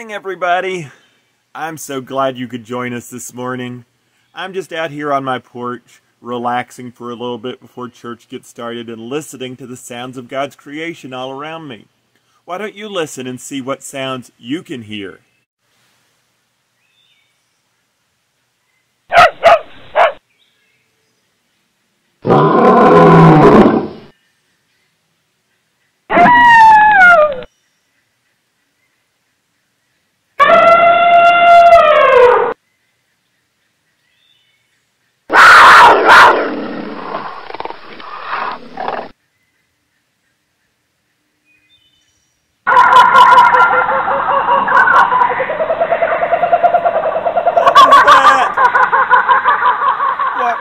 morning, everybody. I'm so glad you could join us this morning. I'm just out here on my porch, relaxing for a little bit before church gets started and listening to the sounds of God's creation all around me. Why don't you listen and see what sounds you can hear?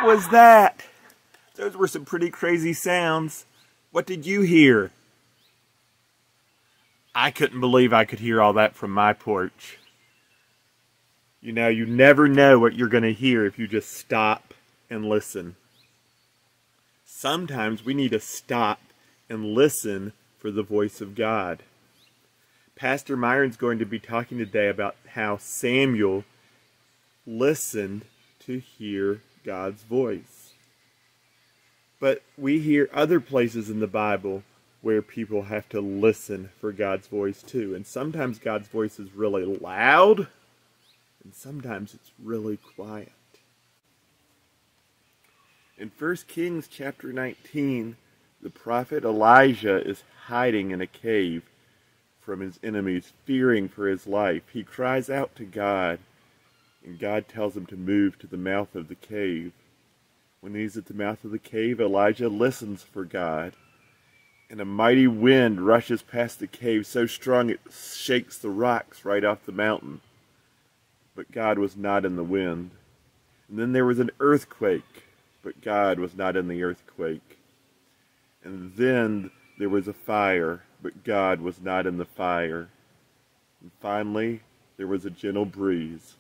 What that? Those were some pretty crazy sounds. What did you hear? I couldn't believe I could hear all that from my porch. You know, you never know what you're going to hear if you just stop and listen. Sometimes we need to stop and listen for the voice of God. Pastor Myron's going to be talking today about how Samuel listened to hear God's voice. But we hear other places in the Bible where people have to listen for God's voice too. And sometimes God's voice is really loud, and sometimes it's really quiet. In 1 Kings chapter 19, the prophet Elijah is hiding in a cave from his enemies, fearing for his life. He cries out to God, and God tells him to move to the mouth of the cave. When he's at the mouth of the cave, Elijah listens for God, and a mighty wind rushes past the cave so strong it shakes the rocks right off the mountain. But God was not in the wind. And then there was an earthquake, but God was not in the earthquake. And then there was a fire, but God was not in the fire. And finally, there was a gentle breeze,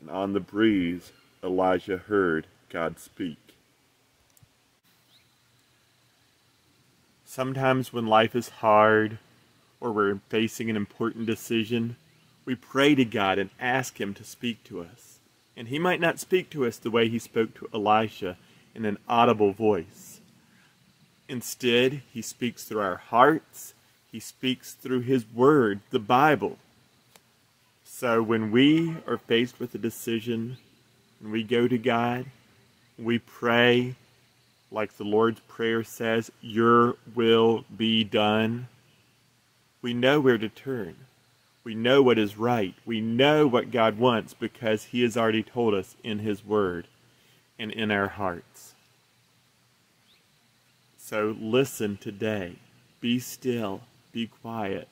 and on the breeze, Elijah heard God speak. Sometimes when life is hard or we're facing an important decision, we pray to God and ask Him to speak to us. And He might not speak to us the way He spoke to Elisha in an audible voice. Instead, He speaks through our hearts, He speaks through His Word, the Bible. So when we are faced with a decision and we go to God, we pray like the Lord's Prayer says, Your will be done. We know where to turn. We know what is right. We know what God wants because He has already told us in His Word and in our hearts. So listen today. Be still, be quiet,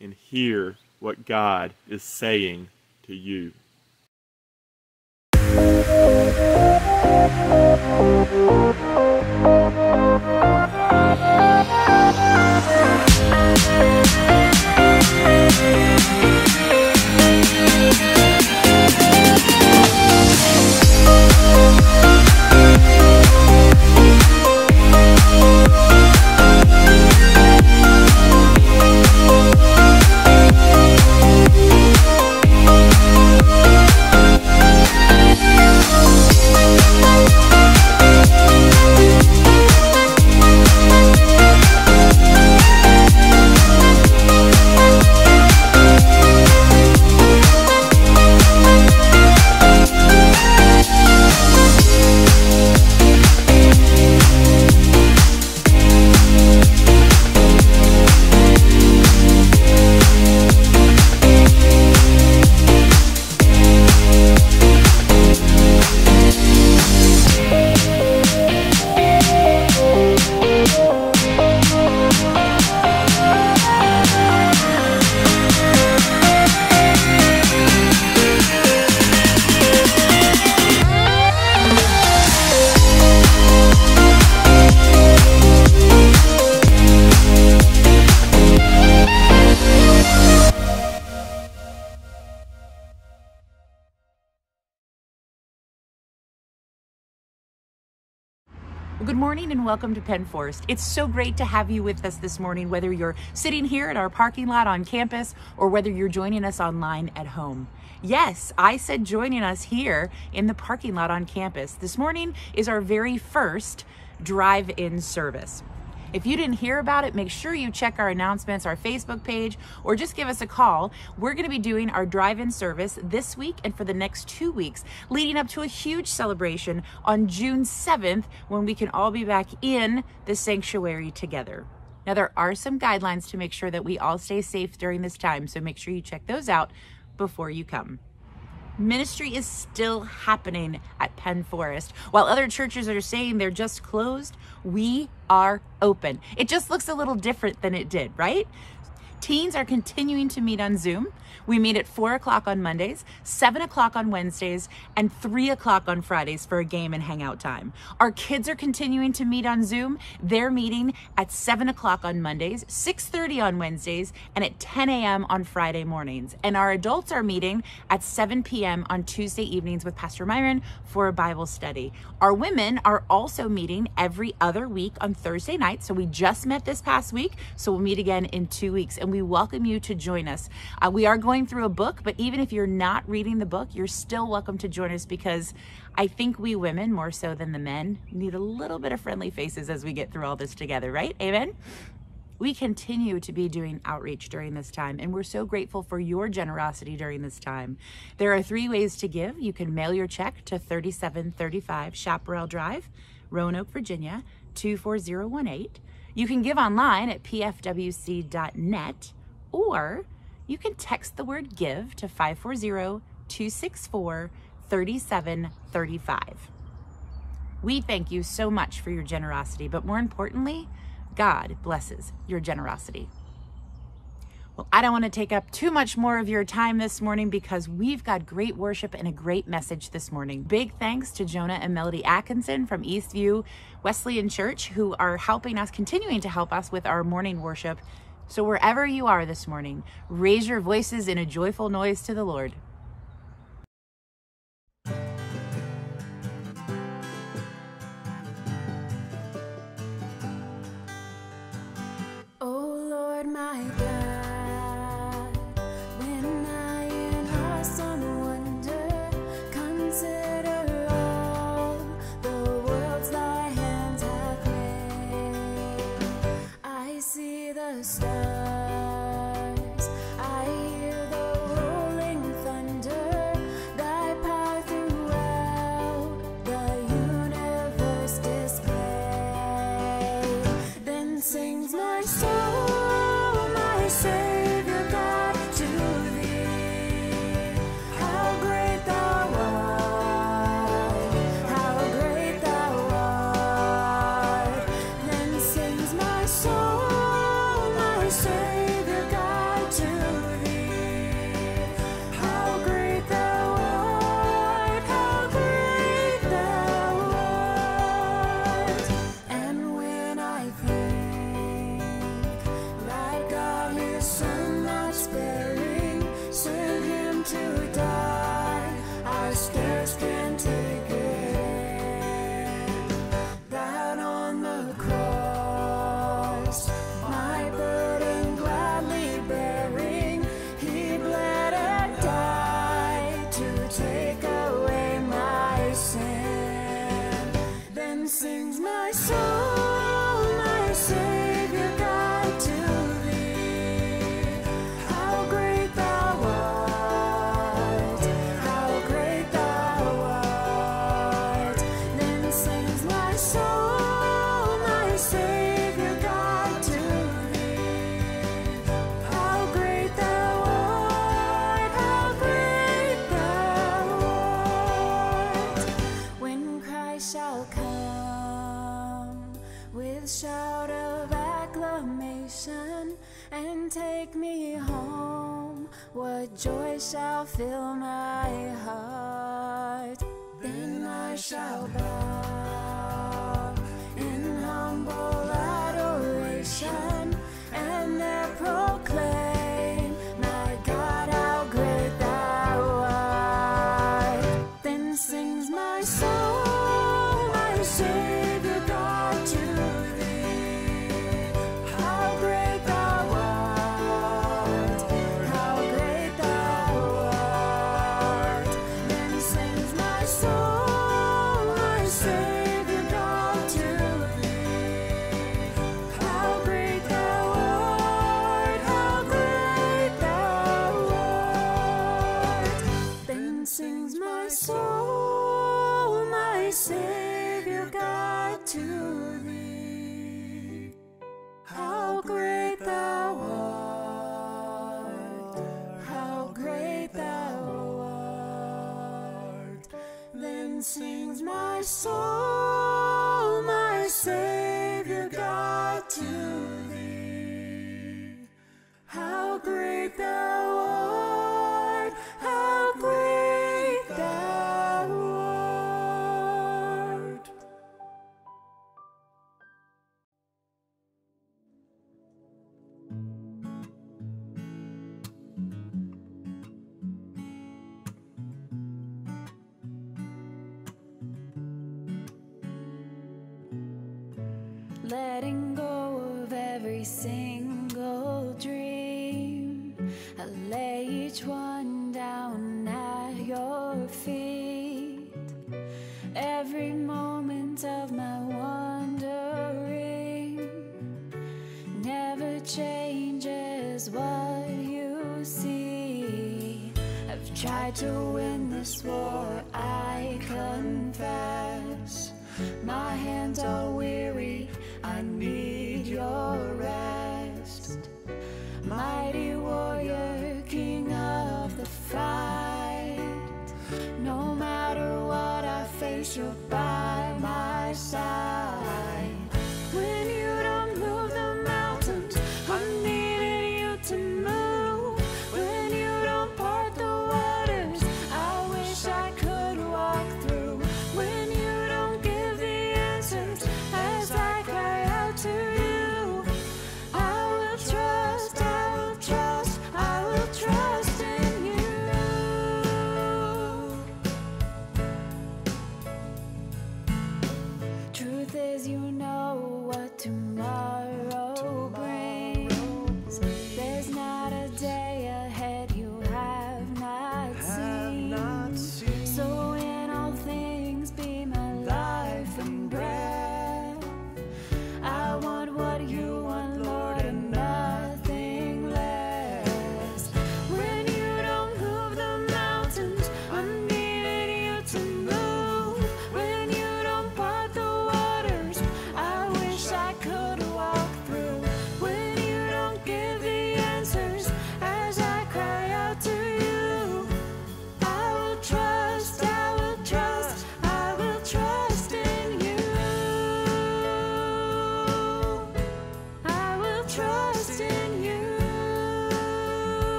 and hear what God is saying to you. Good welcome to Penn Forest. It's so great to have you with us this morning, whether you're sitting here at our parking lot on campus or whether you're joining us online at home. Yes, I said joining us here in the parking lot on campus. This morning is our very first drive in service. If you didn't hear about it, make sure you check our announcements, our Facebook page, or just give us a call. We're going to be doing our drive in service this week and for the next two weeks, leading up to a huge celebration on June 7th when we can all be back in the sanctuary together. Now, there are some guidelines to make sure that we all stay safe during this time, so make sure you check those out before you come ministry is still happening at Penn Forest. While other churches are saying they're just closed, we are open. It just looks a little different than it did, right? Teens are continuing to meet on Zoom. We meet at 4 o'clock on Mondays, 7 o'clock on Wednesdays, and 3 o'clock on Fridays for a game and hangout time. Our kids are continuing to meet on Zoom. They're meeting at 7 o'clock on Mondays, 6.30 on Wednesdays, and at 10 a.m. on Friday mornings. And our adults are meeting at 7 p.m. on Tuesday evenings with Pastor Myron for a Bible study. Our women are also meeting every other week on Thursday night. So we just met this past week. So we'll meet again in two weeks. And we welcome you to join us. Uh, we are going through a book, but even if you're not reading the book, you're still welcome to join us because I think we women, more so than the men, need a little bit of friendly faces as we get through all this together, right? Amen? We continue to be doing outreach during this time, and we're so grateful for your generosity during this time. There are three ways to give. You can mail your check to 3735 Chaparral Drive, Roanoke, Virginia, 24018. You can give online at pfwc.net, or you can text the word GIVE to 540 264 3735. We thank you so much for your generosity, but more importantly, God blesses your generosity. Well, I don't want to take up too much more of your time this morning because we've got great worship and a great message this morning. Big thanks to Jonah and Melody Atkinson from Eastview Wesleyan Church, who are helping us, continuing to help us with our morning worship so wherever you are this morning, raise your voices in a joyful noise to the Lord. Joy shall fill my heart. Then I shall bow. Then sings my soul, my Savior God to thee.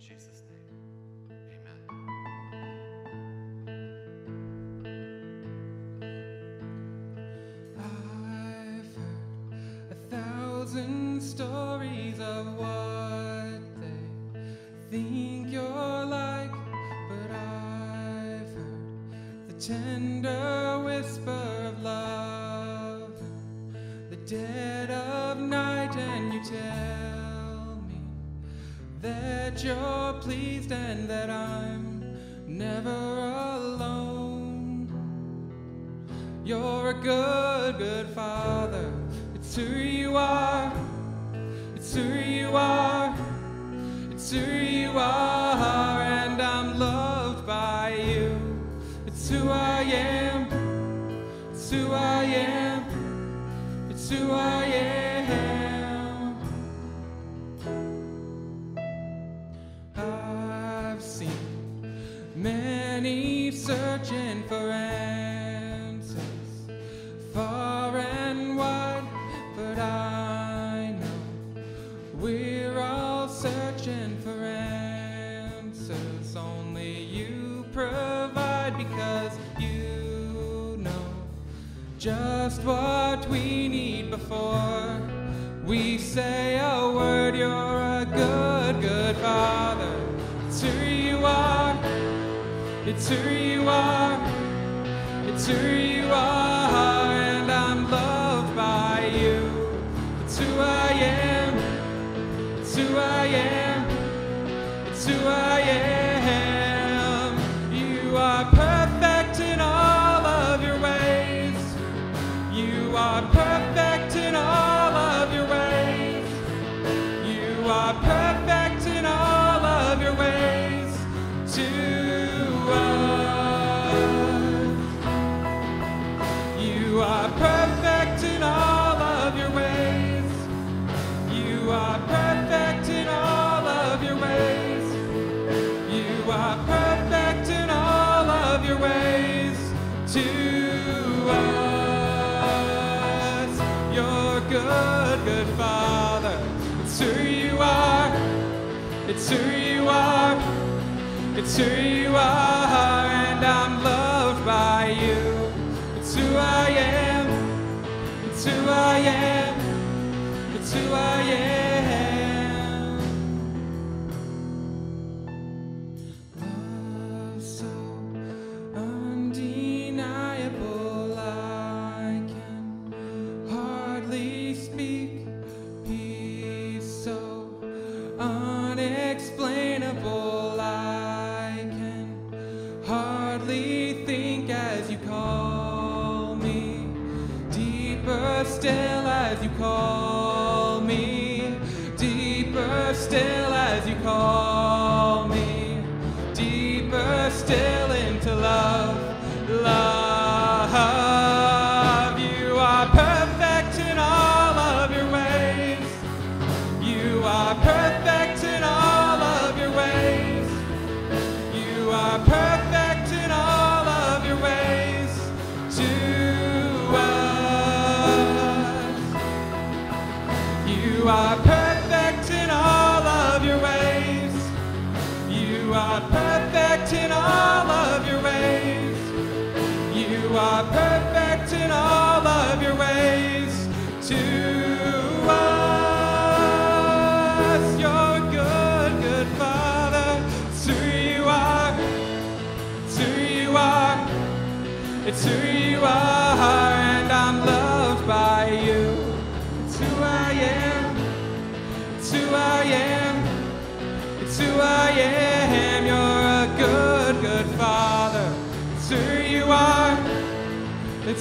Jesus' name, amen. I've heard a thousand stories of what they think you're like, but I've heard the tender whisper. that you're pleased and that I'm never alone. You're a good, good father. It's who you are. It's who you are. It's who you are. And I'm loved by you. It's who I am. It's who I am. It's who I am. because you know just what we need before we say a word. You're a good, good father. It's who you are. It's who you are. It's who you are. It's who you are, and I'm loved by you. It's who I am. It's who I am. It's who I am.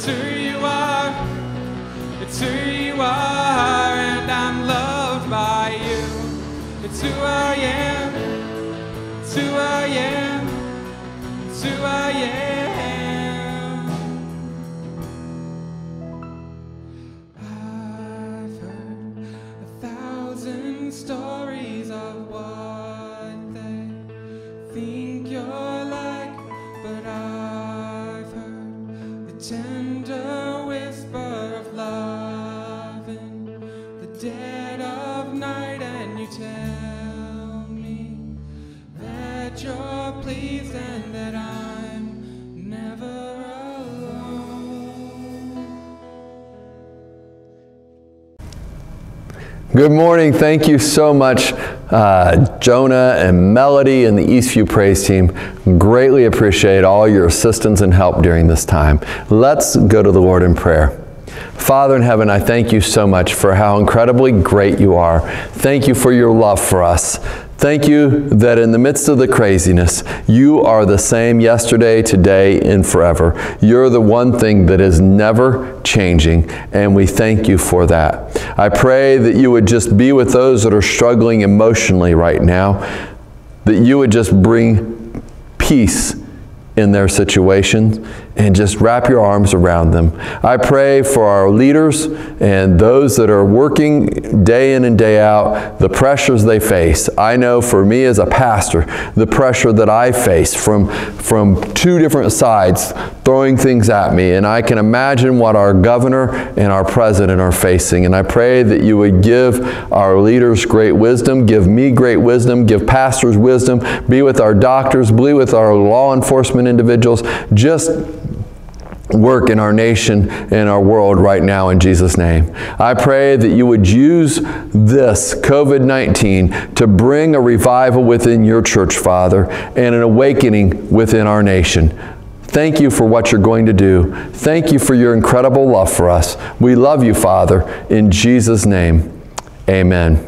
who you are. It's who you are, and I'm loved by you. It's who I am. It's who I am. It's who I am. Good morning. Thank you so much, uh, Jonah and Melody and the Eastview Praise Team. Greatly appreciate all your assistance and help during this time. Let's go to the Lord in prayer. Father in heaven, I thank you so much for how incredibly great you are. Thank you for your love for us. Thank you that in the midst of the craziness, you are the same yesterday, today, and forever. You're the one thing that is never changing, and we thank you for that. I pray that you would just be with those that are struggling emotionally right now, that you would just bring peace in their situations and just wrap your arms around them. I pray for our leaders and those that are working day in and day out, the pressures they face. I know for me as a pastor, the pressure that I face from, from two different sides throwing things at me. And I can imagine what our governor and our president are facing. And I pray that you would give our leaders great wisdom, give me great wisdom, give pastors wisdom, be with our doctors, be with our law enforcement individuals. Just work in our nation and our world right now in Jesus' name. I pray that you would use this COVID 19 to bring a revival within your church, Father, and an awakening within our nation. Thank you for what you're going to do. Thank you for your incredible love for us. We love you, Father. In Jesus' name, amen.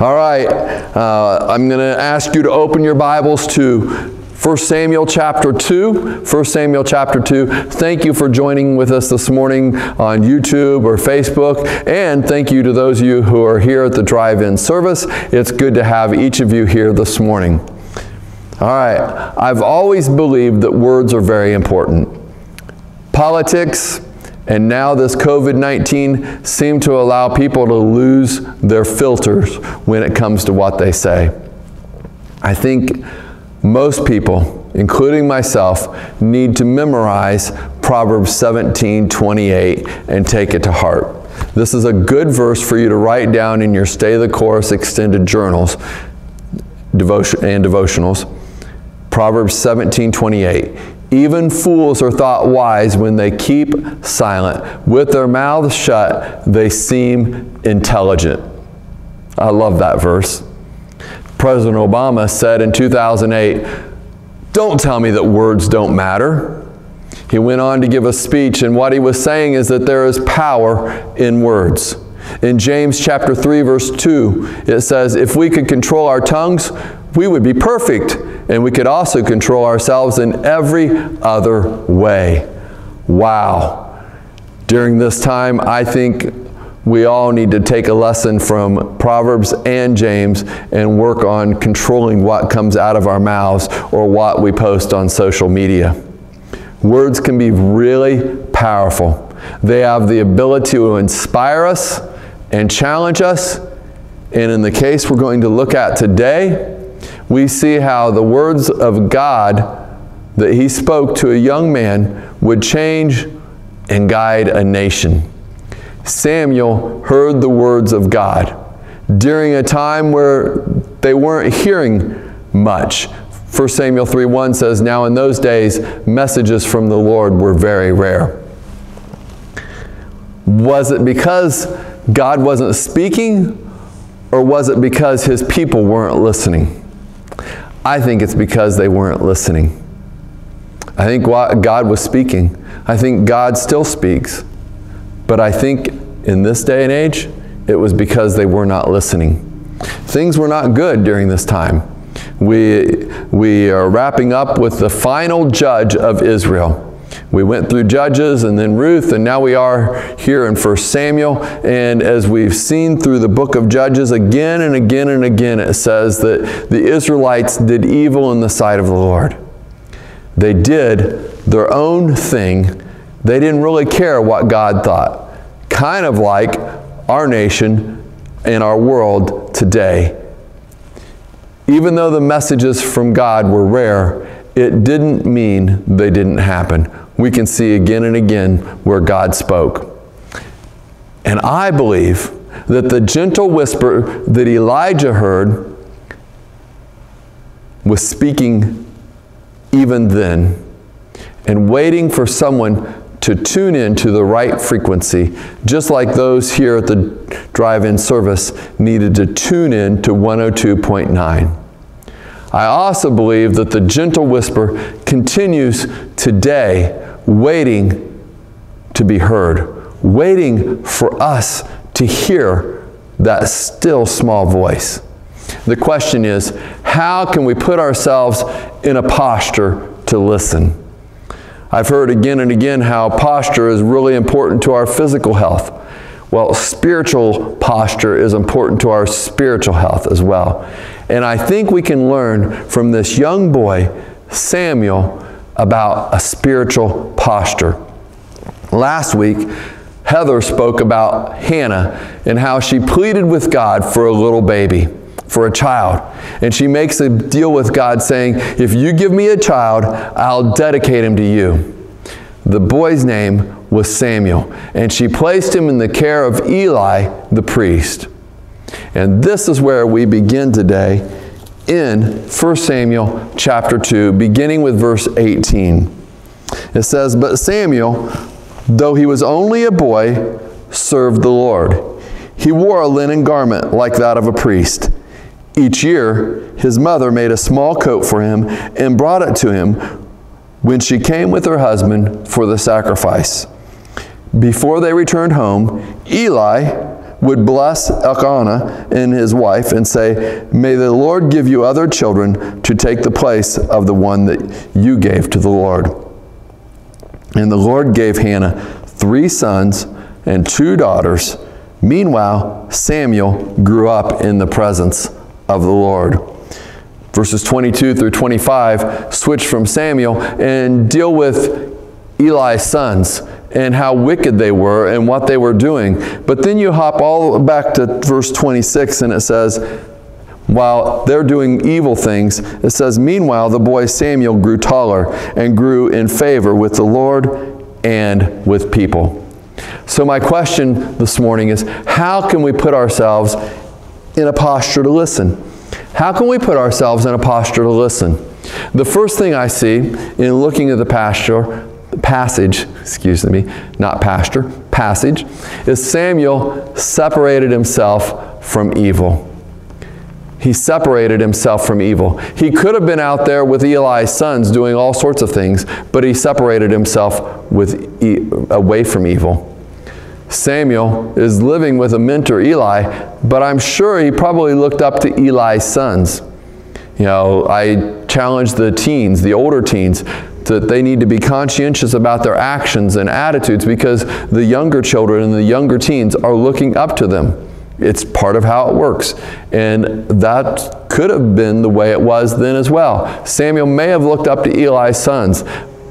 All right, uh, I'm going to ask you to open your Bibles to 1 Samuel chapter 2. 1 Samuel chapter 2. Thank you for joining with us this morning on YouTube or Facebook. And thank you to those of you who are here at the drive in service. It's good to have each of you here this morning. All right. I've always believed that words are very important. Politics and now this COVID 19 seem to allow people to lose their filters when it comes to what they say. I think most people, including myself, need to memorize Proverbs 17 28 and take it to heart. This is a good verse for you to write down in your Stay the Course extended journals devotion, and devotionals. Proverbs 17 28. Even fools are thought wise when they keep silent. With their mouths shut, they seem intelligent. I love that verse. President Obama said in 2008, Don't tell me that words don't matter. He went on to give a speech, and what he was saying is that there is power in words. In James chapter 3 verse 2, it says, "If we could control our tongues, we would be perfect, and we could also control ourselves in every other way." Wow. During this time, I think we all need to take a lesson from Proverbs and James and work on controlling what comes out of our mouths or what we post on social media. Words can be really powerful. They have the ability to inspire us and challenge us. And in the case we're going to look at today, we see how the words of God that he spoke to a young man would change and guide a nation. Samuel heard the words of God during a time where they weren't hearing much. 1 Samuel 3:1 says, Now in those days, messages from the Lord were very rare. Was it because God wasn't speaking, or was it because his people weren't listening? I think it's because they weren't listening. I think God was speaking. I think God still speaks. But I think in this day and age, it was because they were not listening. Things were not good during this time. We, we are wrapping up with the final judge of Israel. We went through Judges and then Ruth, and now we are here in 1 Samuel. And as we've seen through the book of Judges again and again and again, it says that the Israelites did evil in the sight of the Lord. They did their own thing. They didn't really care what God thought. Kind of like our nation and our world today. Even though the messages from God were rare, it didn't mean they didn't happen. We can see again and again where God spoke. And I believe that the gentle whisper that Elijah heard was speaking even then and waiting for someone to tune in to the right frequency, just like those here at the drive in service needed to tune in to 102.9. I also believe that the gentle whisper continues today, waiting to be heard, waiting for us to hear that still small voice. The question is, how can we put ourselves in a posture to listen? I've heard again and again how posture is really important to our physical health. Well, spiritual posture is important to our spiritual health as well. And I think we can learn from this young boy, Samuel, about a spiritual posture. Last week, Heather spoke about Hannah and how she pleaded with God for a little baby, for a child. And she makes a deal with God saying, If you give me a child, I'll dedicate him to you. The boy's name was Samuel, and she placed him in the care of Eli the priest. And this is where we begin today in 1 Samuel chapter 2, beginning with verse 18. It says, But Samuel, though he was only a boy, served the Lord. He wore a linen garment like that of a priest. Each year, his mother made a small coat for him and brought it to him when she came with her husband for the sacrifice. Before they returned home, Eli would bless Elkanah and his wife and say, May the Lord give you other children to take the place of the one that you gave to the Lord. And the Lord gave Hannah three sons and two daughters. Meanwhile, Samuel grew up in the presence of the Lord. Verses 22 through 25 switch from Samuel and deal with Eli's sons and how wicked they were and what they were doing. But then you hop all back to verse 26 and it says, while they're doing evil things, it says, Meanwhile, the boy Samuel grew taller and grew in favor with the Lord and with people. So, my question this morning is how can we put ourselves in a posture to listen? How can we put ourselves in a posture to listen? The first thing I see in looking at the pasture, passage, excuse me, not pasture, passage, is Samuel separated himself from evil. He separated himself from evil. He could have been out there with Eli's sons doing all sorts of things, but he separated himself with e away from evil. Samuel is living with a mentor, Eli, but I'm sure he probably looked up to Eli's sons. You know, I challenge the teens, the older teens, that they need to be conscientious about their actions and attitudes because the younger children and the younger teens are looking up to them. It's part of how it works. And that could have been the way it was then as well. Samuel may have looked up to Eli's sons,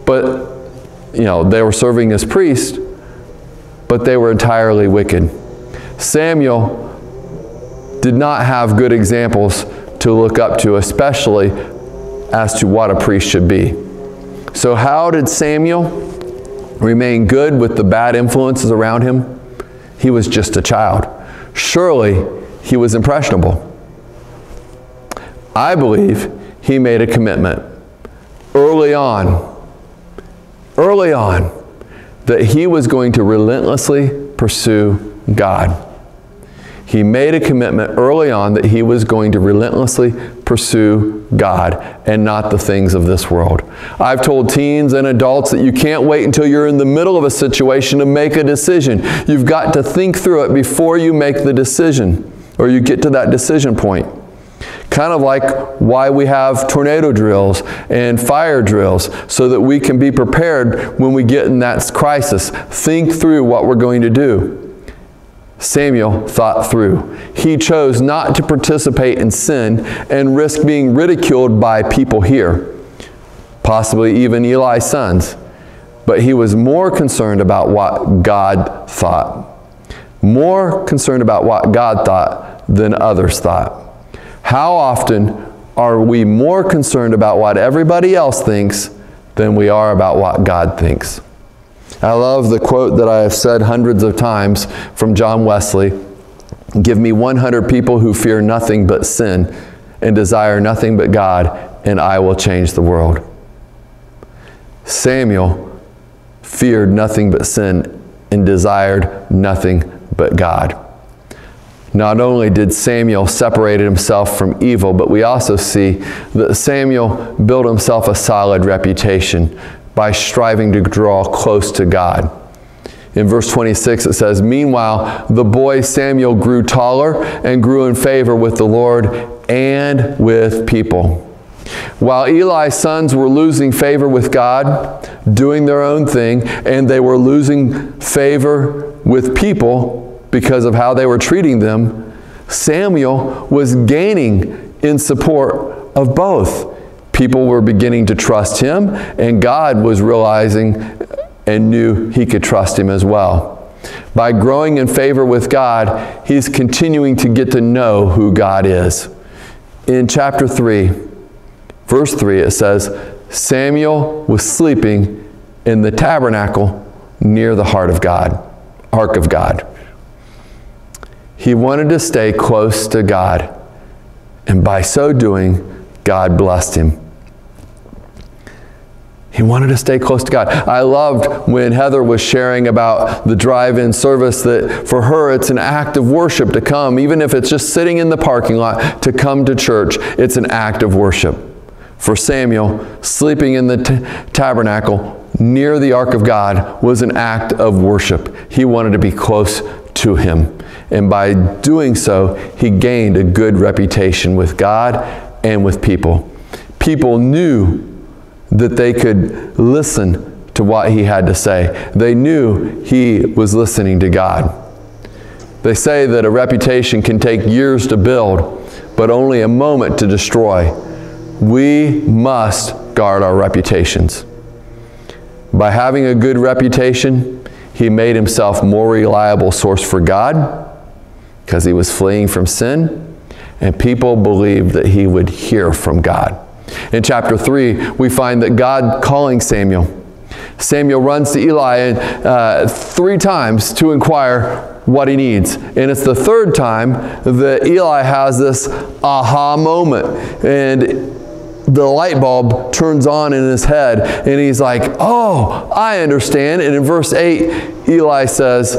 but you know, they were serving as priests, but they were entirely wicked. Samuel did not have good examples to look up to, especially as to what a priest should be. So, how did Samuel remain good with the bad influences around him? He was just a child. Surely he was impressionable. I believe he made a commitment early on, early on, that he was going to relentlessly pursue God. He made a commitment early on that he was going to relentlessly pursue God and not the things of this world. I've told teens and adults that you can't wait until you're in the middle of a situation to make a decision. You've got to think through it before you make the decision or you get to that decision point. Kind of like why we have tornado drills and fire drills, so that we can be prepared when we get in that crisis. Think through what we're going to do. Samuel thought through. He chose not to participate in sin and risk being ridiculed by people here, possibly even Eli's sons. But he was more concerned about what God thought. More concerned about what God thought than others thought. How often are we more concerned about what everybody else thinks than we are about what God thinks? I love the quote that I have said hundreds of times from John Wesley Give me 100 people who fear nothing but sin and desire nothing but God, and I will change the world. Samuel feared nothing but sin and desired nothing but God. Not only did Samuel separate himself from evil, but we also see that Samuel built himself a solid reputation by striving to draw close to God. In verse 26, it says, Meanwhile, the boy Samuel grew taller and grew in favor with the Lord and with people. While Eli's sons were losing favor with God, doing their own thing, and they were losing favor with people because of how they were treating them, Samuel was gaining in support of both. People were beginning to trust him, and God was realizing and knew he could trust him as well. By growing in favor with God, he's continuing to get to know who God is. In chapter 3, verse 3, it says, Samuel was sleeping in the tabernacle near the heart of God, ark of God. He wanted to stay close to God, and by so doing, God blessed him. He wanted to stay close to God. I loved when Heather was sharing about the drive in service that for her it's an act of worship to come, even if it's just sitting in the parking lot to come to church. It's an act of worship. For Samuel, sleeping in the tabernacle near the ark of God was an act of worship. He wanted to be close to him. And by doing so, he gained a good reputation with God and with people. People knew that they could listen to what he had to say. They knew he was listening to God. They say that a reputation can take years to build, but only a moment to destroy. We must guard our reputations. By having a good reputation, he made himself more reliable source for God because he was fleeing from sin, and people believed that he would hear from God. In chapter 3, we find that God calling Samuel. Samuel runs to Eli uh, three times to inquire what he needs. And it's the third time that Eli has this aha moment. And the light bulb turns on in his head. And he's like, Oh, I understand. And in verse 8, Eli says,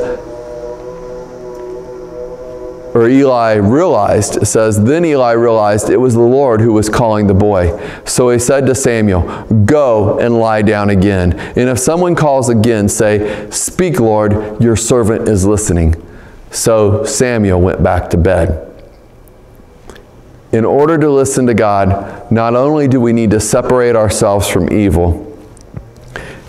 or Eli realized, it says, Then Eli realized it was the Lord who was calling the boy. So he said to Samuel, Go and lie down again. And if someone calls again, say, Speak, Lord, your servant is listening. So Samuel went back to bed. In order to listen to God, not only do we need to separate ourselves from evil,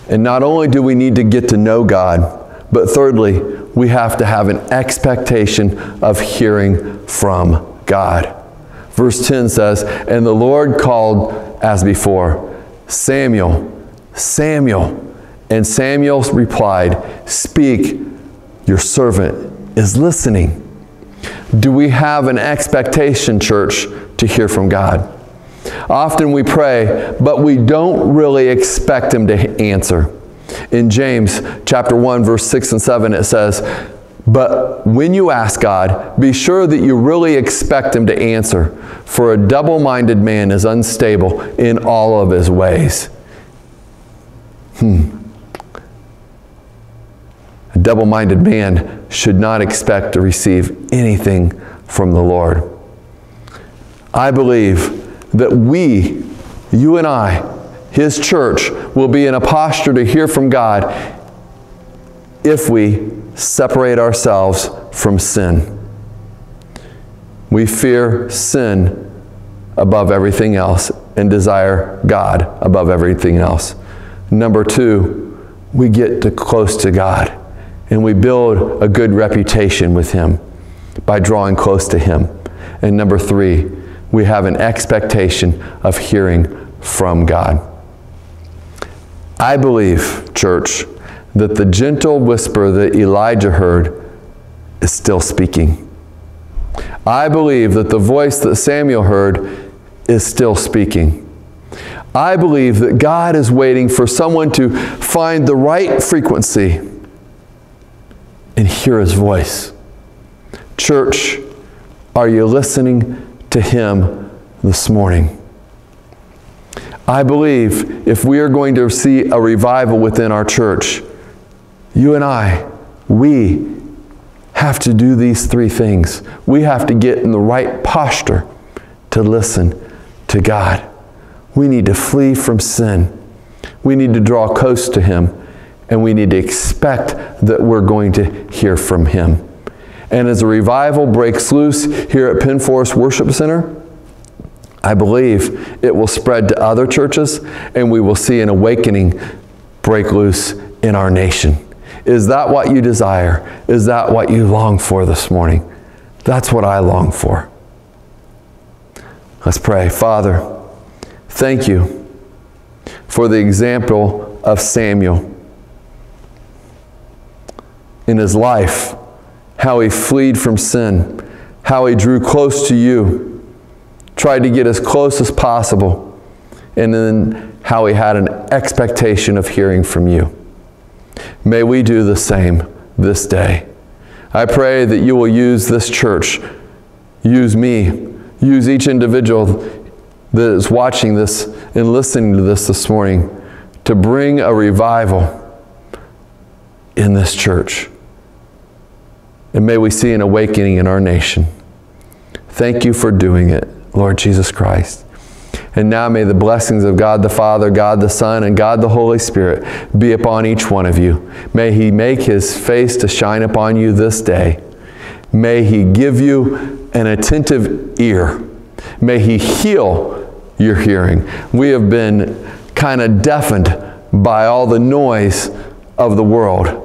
and not only do we need to get to know God, but thirdly, we have to have an expectation of hearing from God. Verse 10 says, And the Lord called as before, Samuel, Samuel. And Samuel replied, Speak, your servant is listening. Do we have an expectation, church, to hear from God? Often we pray, but we don't really expect Him to answer. In James chapter 1 verse 6 and 7 it says, "But when you ask God, be sure that you really expect him to answer, for a double-minded man is unstable in all of his ways." Hmm. A double-minded man should not expect to receive anything from the Lord. I believe that we, you and I, his church will be in a posture to hear from God if we separate ourselves from sin. We fear sin above everything else and desire God above everything else. Number two, we get to close to God and we build a good reputation with Him by drawing close to Him. And number three, we have an expectation of hearing from God. I believe, church, that the gentle whisper that Elijah heard is still speaking. I believe that the voice that Samuel heard is still speaking. I believe that God is waiting for someone to find the right frequency and hear his voice. Church, are you listening to him this morning? I believe if we are going to see a revival within our church, you and I, we have to do these three things. We have to get in the right posture to listen to God. We need to flee from sin. We need to draw close to Him. And we need to expect that we're going to hear from Him. And as a revival breaks loose here at Penn Forest Worship Center, I believe it will spread to other churches and we will see an awakening break loose in our nation. Is that what you desire? Is that what you long for this morning? That's what I long for. Let's pray. Father, thank you for the example of Samuel in his life, how he fled from sin, how he drew close to you, tried to get as close as possible, and then how he had an expectation of hearing from you. May we do the same this day. I pray that you will use this church, use me, use each individual that is watching this and listening to this this morning to bring a revival in this church. And may we see an awakening in our nation. Thank you for doing it, Lord Jesus Christ. And now may the blessings of God the Father, God the Son, and God the Holy Spirit be upon each one of you. May He make His face to shine upon you this day. May He give you an attentive ear. May He heal your hearing. We have been kind of deafened by all the noise of the world.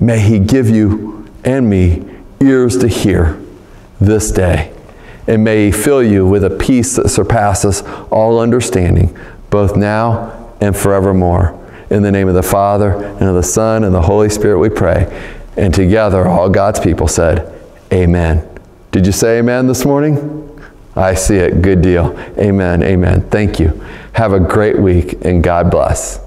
May He give you and me ears to hear this day and may he fill you with a peace that surpasses all understanding, both now and forevermore. In the name of the Father, and of the Son, and the Holy Spirit, we pray. And together, all God's people said, Amen. Did you say amen this morning? I see it. Good deal. Amen. Amen. Thank you. Have a great week, and God bless.